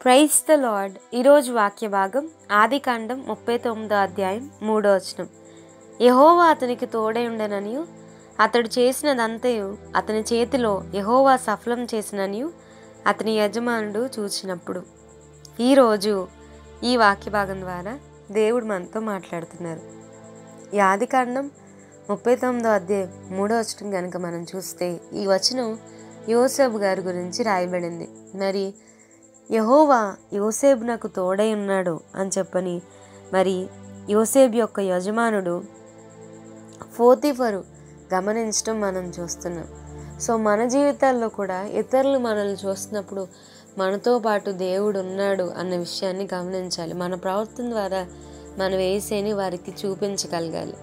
Praise the lord ఈరోజు వాక్య భాగం ఆదికాండం ముప్పై తొమ్మిదో అధ్యాయం మూడో వచనం. యహోవా అతనికి తోడై ఉండననియు అతడు చేసినదంతయు అతని చేతిలో యహోవా సఫలం చేసిననియు అతని యజమానుడు చూచినప్పుడు. ఈరోజు ఈ వాక్య భాగం ద్వారా దేవుడు మనతో మాట్లాడుతున్నారు. ఈ ఆదికాండం ముప్పై తొమ్మిదో అధ్యాయం మూడో వచనం కనుక మనం చూస్తే ఈ వచనం యోసేపు గారి గురించి రాయబడింది. మరి యహోవా యోసేబు నాకు తోడై ఉన్నాడు అని చెప్పని మరి యోసేబు యొక్క యజమానుడు ఫోతిఫరు గమనించడం మనం చూస్తున్నాం. సో మన జీవితాల్లో కూడా ఇతరులు మనల్ని చూస్తున్నప్పుడు మనతో పాటు దేవుడు ఉన్నాడు అన్న విషయాన్ని గమనించాలి. మన ప్రవర్తన ద్వారా మనం వేసేని వారికి చూపించగలగాలి.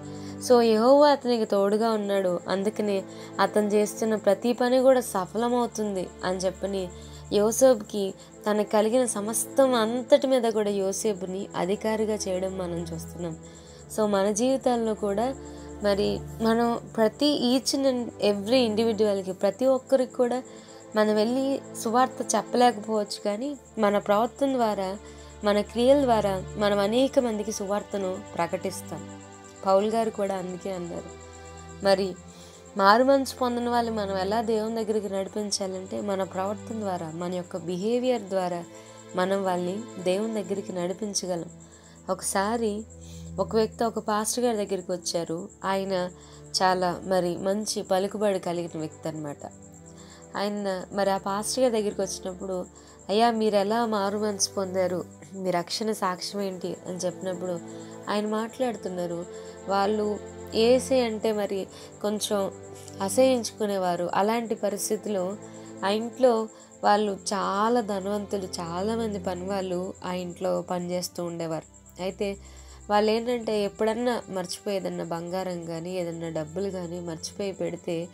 సో యహోవా అతనికి తోడుగా ఉన్నాడు. అందుకనే అతను చేస్తున్న ప్రతి పని కూడా సఫలమవుతుంది అని చెప్పని యోసేపుకి తనకు కలిగిన సమస్తం అంతటి మీద కూడా యోసేపుని అధికారిగా చేయడం మనం చూస్తున్నాం. సో మన జీవితాల్లో కూడా మరి మనం ప్రతి ఈచ్ అండ్ ఎవ్రీ ఇండివిజువల్కి ప్రతి ఒక్కరికి కూడా మనం వెళ్ళి సువార్త చెప్పలేకపోవచ్చు కానీ మన ప్రవర్తన ద్వారా మన క్రియల ద్వారా మనం అనేక మందికి సువార్తను ప్రకటిస్తాం. పౌల్ గారు కూడా అందుకే అన్నారు. మరి మారు మనసు పొందిన వాళ్ళు మనం ఎలా దేవుని దగ్గరికి నడిపించాలంటే మన ప్రవర్తన ద్వారా మన యొక్క బిహేవియర్ ద్వారా మనం వాళ్ళని దేవుని దగ్గరికి నడిపించగలం. ఒకసారి ఒక వ్యక్తి ఒక పాస్టర్ గారి దగ్గరికి వచ్చారు. ఆయన చాలా మరి మంచి పలుకుబడి కలిగిన వ్యక్తి అనమాట ఆయన మరి ఆ పాస్టర్ గారి దగ్గరికి వచ్చినప్పుడు అయ్యా మీరు ఎలా మారు మనసు పొందారు? మీ రక్షణ సాక్ష్యం ఏంటి? అని చెప్పినప్పుడు ఆయన మాట్లాడుతున్నారు. వాళ్ళు ఏసే అంటే మరి కొంచెం అసహించుకునేవారు. అలాంటి పరిస్థితిలో ఆ ఇంట్లో వాళ్ళు చాలా ధనవంతులు చాలామంది పని వాళ్ళు ఆ ఇంట్లో పనిచేస్తూ ఉండేవారు. అయితే వాళ్ళు ఏంటంటే ఎప్పుడన్నా మర్చిపోయి ఏదన్నా బంగారం కానీ ఏదన్నా డబ్బులు కానీ మర్చిపోయి పెడితే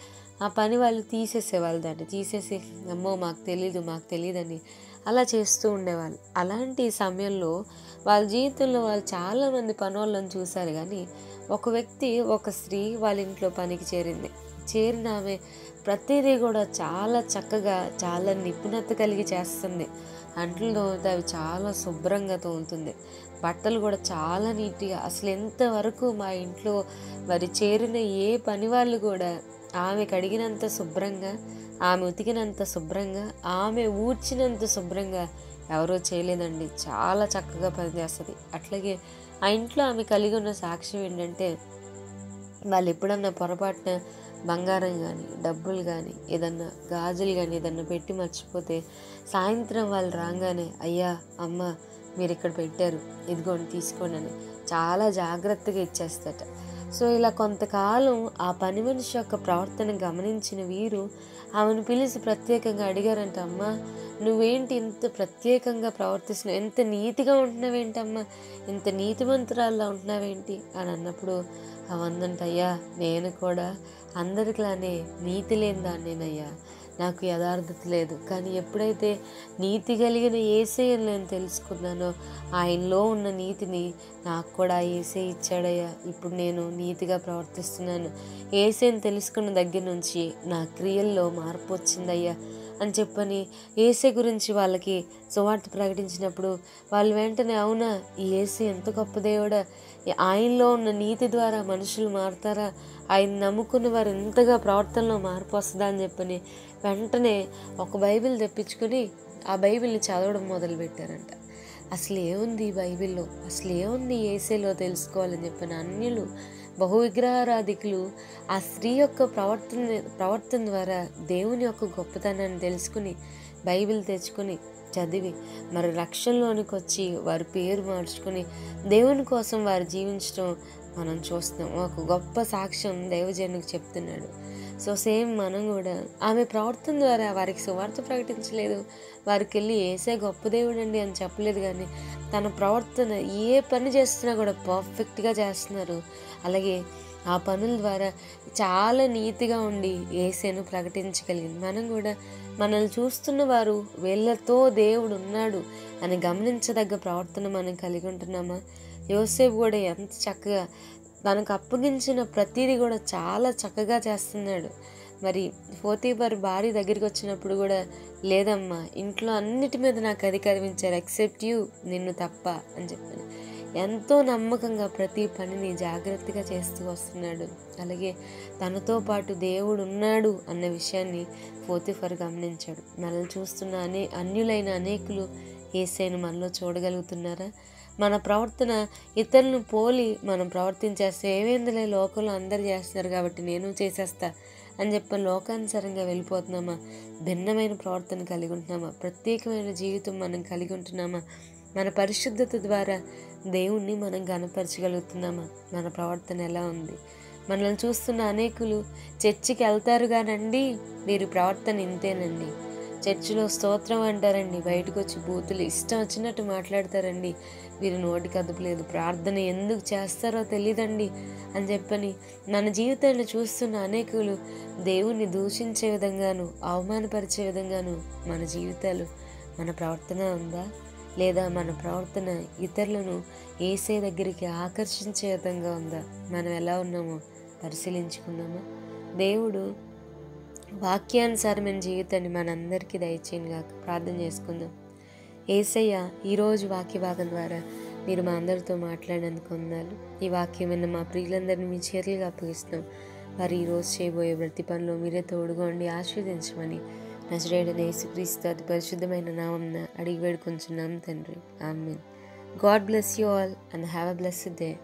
ఆ పని వాళ్ళు తీసేసేవాళ్ళు దాన్ని తీసేసి అమ్మో మాకు తెలీదు మాకు తెలియదని అలా చేస్తూ ఉండేవాళ్ళు. అలాంటి సమయంలో వాళ్ళ జీవితంలో వాళ్ళు చాలామంది పనోళ్ళని చూశారు కానీ ఒక వ్యక్తి ఒక స్త్రీ వాళ్ళ ఇంట్లో పనికి చేరింది. చేరిన ఆమె ప్రతిదీ కూడా చాలా చక్కగా చాలా నిపుణత కలిగి చేస్తుంది. అంట్లు తోమితే అవి చాలా శుభ్రంగా తోముతుంది బట్టలు కూడా చాలా నీట్గా అసలు ఎంతవరకు మా ఇంట్లో మరి చేరిన ఏ పని వాళ్ళు కూడా ఆమె కడిగినంత శుభ్రంగా ఆమె ఉతికినంత శుభ్రంగా ఆమె ఊడ్చినంత శుభ్రంగా ఎవరో చేయలేదండి. చాలా చక్కగా పనిచేస్తుంది. అట్లాగే ఆ ఇంట్లో ఆమె కలిగి ఉన్న సాక్ష్యం ఏంటంటే వాళ్ళు ఎప్పుడన్నా పొరపాటున బంగారం కానీ డబ్బులు కానీ ఏదన్నా గాజులు కానీ ఏదన్నా పెట్టి మర్చిపోతే సాయంత్రం వాళ్ళు రాగానే అయ్యా అమ్మ మీరు ఇక్కడ పెట్టారు. ఇదిగోండి తీసుకోండి అని చాలా జాగ్రత్తగా ఇచ్చేస్తట సో ఇలా కొంతకాలం ఆ పని మనిషి యొక్క ప్రవర్తన గమనించిన వీరు ఆమెను పిలిచి ప్రత్యేకంగా అడిగారంట అమ్మా నువ్వేంటి ఇంత ప్రత్యేకంగా ప్రవర్తిస్తున్నావు? ఎంత నీతిగా ఉంటున్నావేంటమ్మా ఇంత నీతివంతురాల్లో ఉంటున్నావేంటి? అని అన్నప్పుడు అవందంటయ్యా నేను కూడా అందరికిలానే నీతి లేని దాన్నేనయ్యా. నాకు యథార్థత లేదు. కానీ ఎప్పుడైతే నీతి కలిగిన ఏసయ్యను నేను తెలుసుకున్నానో ఆయనలో ఉన్న నీతిని నాకు కూడా ఏసే ఇచ్చాడయ్యా. ఇప్పుడు నేను నీతిగా ప్రవర్తిస్తున్నాను. ఏసేని తెలుసుకున్న దగ్గర నుంచి నా క్రియల్లో మార్పు వచ్చిందయ్యా అని చెప్పని ఏసే గురించి వాళ్ళకి సువార్త ప్రకటించినప్పుడు వాళ్ళు వెంటనే అవునా? ఈ ఏసే ఎంత గొప్ప దేవుడా? ఆయనలో ఉన్న నీతి ద్వారా మనుషులు మారుతారా? ఆయన నమ్ముకున్న వారు ఎంతగా ప్రవర్తనలో మార్పు వస్తుందా? అని చెప్పని వెంటనే ఒక బైబిల్ తెప్పించుకొని ఆ బైబిల్ని చదవడం మొదలుపెట్టారంట. అసలు ఏముంది ఈ బైబిల్లో? అసలు ఏముంది ఏసేలో తెలుసుకోవాలని చెప్పిన అన్యులు బహు విగ్రహారాధికులు ఆ స్త్రీ యొక్క ప్రవర్తన ప్రవర్తన ద్వారా దేవుని యొక్క గొప్పతనాన్ని తెలుసుకుని బైబిల్ తెచ్చుకొని చదివి మరి రక్షణలోనికి వచ్చి వారి పేరు మార్చుకొని దేవుని కోసం వారు జీవించడం మనం చూస్తున్నాం. ఒక గొప్ప సాక్ష్యం దైవజనుకు చెప్తున్నాడు. సో సేమ్ మనం కూడా. ఆమె ప్రవర్తన ద్వారా వారికి సువార్త ప్రకటించలేదు. వారికి వెళ్ళి ఏసే గొప్ప దేవుడండి అని చెప్పలేదు కానీ తన ప్రవర్తన ఏ పని చేస్తున్నా కూడా పర్ఫెక్ట్గా చేస్తున్నారు. అలాగే ఆ పనుల ద్వారా చాలా నీతిగా ఉండి ఏసేను ప్రకటించగలిగింది. మనం కూడా మనల్ని చూస్తున్న వారు వీళ్ళతో దేవుడు ఉన్నాడు అని గమనించదగ్గ ప్రవర్తన మనం కలిగి ఉంటున్నామా? యోసేపు కూడా ఎంత చక్కగా తనకు అప్పగించిన ప్రతిదీ కూడా చాలా చక్కగా చేస్తున్నాడు. మరి పోతీఫర్ భార్య దగ్గరికి వచ్చినప్పుడు కూడా లేదమ్మా ఇంట్లో అన్నిటి మీద నాకు అధికారం ఎక్సెప్ట్ యూ నిన్ను తప్ప అని చెప్పాను ఎంతో నమ్మకంగా ప్రతి పనిని జాగ్రత్తగా చేస్తూ వస్తున్నాడు. అలాగే తనతో పాటు దేవుడు ఉన్నాడు అన్న విషయాన్ని పోతిఫర్ గమనించాడు. మనల్ని చూస్తున్న అనే అన్యులైన అనేకులు ఏసైను మనలో చూడగలుగుతున్నారా? మన ప్రవర్తన ఇతరులను పోలి మనం ప్రవర్తించేస్తే ఏమేందులే లోకంలో అందరు చేస్తున్నారు కాబట్టి నేను చేసేస్తా అని చెప్పి లోకానుసారంగా వెళ్ళిపోతున్నామా? భిన్నమైన ప్రవర్తన కలిగి ఉంటున్నామా? ప్రత్యేకమైన జీవితం మనం కలిగి ఉంటున్నామా? మన పరిశుద్ధత ద్వారా దేవుణ్ణి మనం గనపరచగలుగుతున్నామా మన ప్రవర్తన ఎలా ఉంది? మనల్ని చూస్తున్న అనేకులు చర్చికి వెళ్తారు కానండి వీరి ప్రవర్తన ఇంతేనండి. చర్చిలో స్తోత్రం అంటారండి. బయటకు వచ్చి బూతులు ఇష్టం వచ్చినట్టు మాట్లాడతారండి. వీరి నోటికి కదపలేదు. ప్రార్థన ఎందుకు చేస్తారో తెలియదండి అని చెప్పని మన జీవితాన్ని చూస్తున్న అనేకులు దేవుణ్ణి దూషించే విధంగాను అవమానపరిచే విధంగాను మన జీవితాలు మన ప్రవర్తన ఉందా? లేదా మన ప్రవర్తన ఇతరులను ఏసే దగ్గరికి ఆకర్షించే విధంగా ఉందా? మనం ఎలా ఉన్నామో పరిశీలించుకున్నామా? దేవుడు వాక్యానుసారమైన జీవితాన్ని మనందరికీ దయచేయను గాక ప్రార్థన చేసుకుందాం. ఏసయ్య ఈరోజు వాక్య భాగం ద్వారా మీరు మా అందరితో మాట్లాడేందుకు ఉన్నారు ఈ వాక్యం విన్న మా ప్రియులందరినీ మీ చేతులుగా అప్పగిస్తున్నాం. వారు ఈరోజు చేయబోయే ప్రతి పనిలో మీరే తోడుగోండి ఆశీర్వదించమని నజరేడన యేసుక్రీస్తు అతి పరిశుద్ధమైన నామంన అడిగి వేడుకొంచున్నాం తండ్రి. Amen. God bless you all and have a blessed day.